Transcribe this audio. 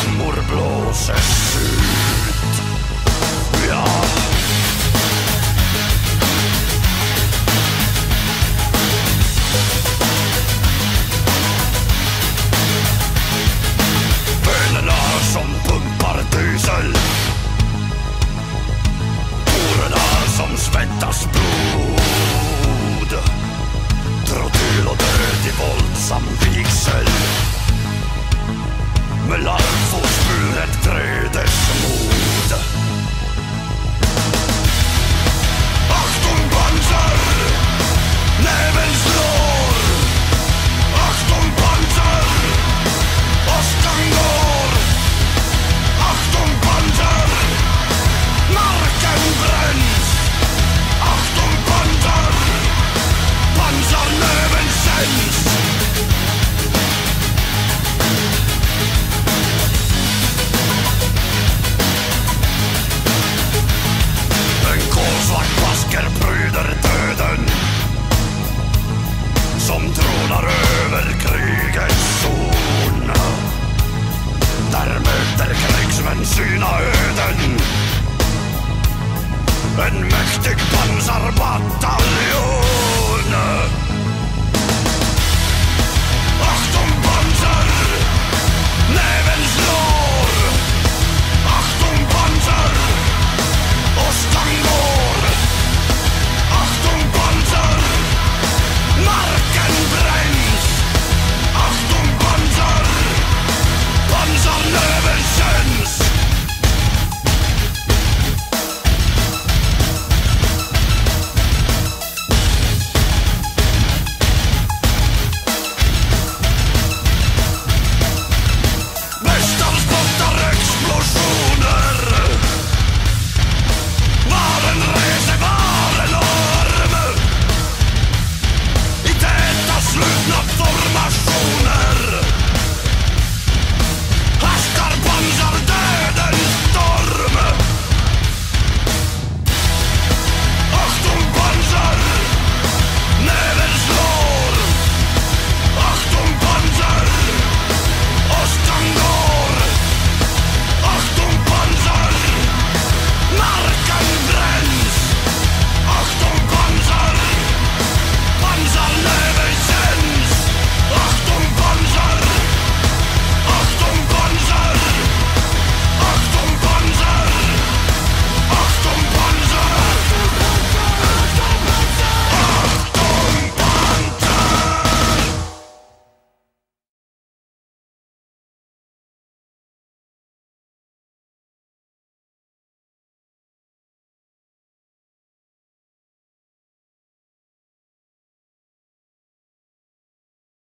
flammor blåses ut. Ja. Som pumpar diesel. Hororna som svettas blod. sonar över krigets zon Där möter krigsmän sina öden. En mäktig pansarbataljon